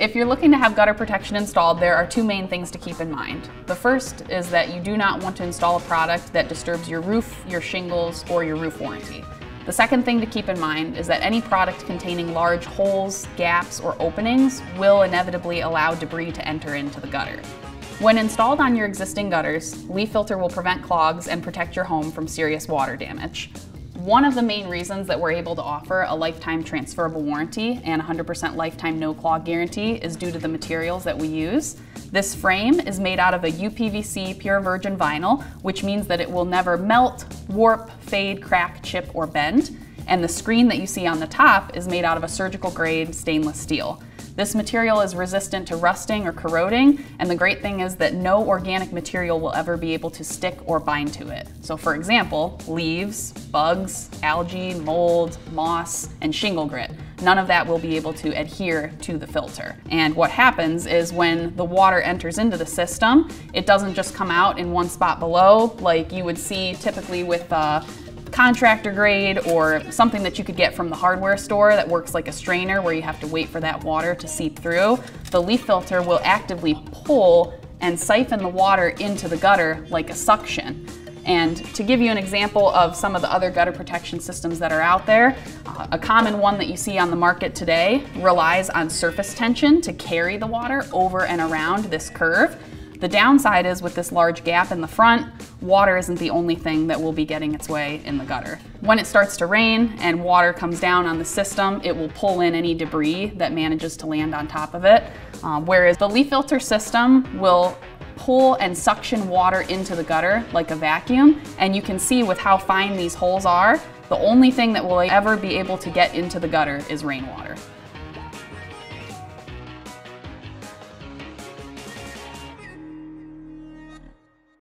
If you're looking to have gutter protection installed, there are two main things to keep in mind. The first is that you do not want to install a product that disturbs your roof, your shingles, or your roof warranty. The second thing to keep in mind is that any product containing large holes, gaps, or openings will inevitably allow debris to enter into the gutter. When installed on your existing gutters, LeafFilter will prevent clogs and protect your home from serious water damage. One of the main reasons that we're able to offer a lifetime transferable warranty and 100% lifetime no clog guarantee is due to the materials that we use. This frame is made out of a UPVC pure virgin vinyl, which means that it will never melt, warp, fade, crack, chip, or bend. And the screen that you see on the top is made out of a surgical grade stainless steel. This material is resistant to rusting or corroding, and the great thing is that no organic material will ever be able to stick or bind to it. So for example, leaves, bugs, algae, mold, moss, and shingle grit. None of that will be able to adhere to the filter. And what happens is when the water enters into the system, it doesn't just come out in one spot below like you would see typically with uh, contractor grade or something that you could get from the hardware store that works like a strainer where you have to wait for that water to seep through, the LeafFilter will actively pull and siphon the water into the gutter like a suction. And to give you an example of some of the other gutter protection systems that are out there, uh, a common one that you see on the market today relies on surface tension to carry the water over and around this curve. The downside is with this large gap in the front, water isn't the only thing that will be getting its way in the gutter. When it starts to rain and water comes down on the system, it will pull in any debris that manages to land on top of it. Um, whereas the LeafFilter system will pull and suction water into the gutter like a vacuum. And you can see with how fine these holes are, the only thing that will ever be able to get into the gutter is rainwater.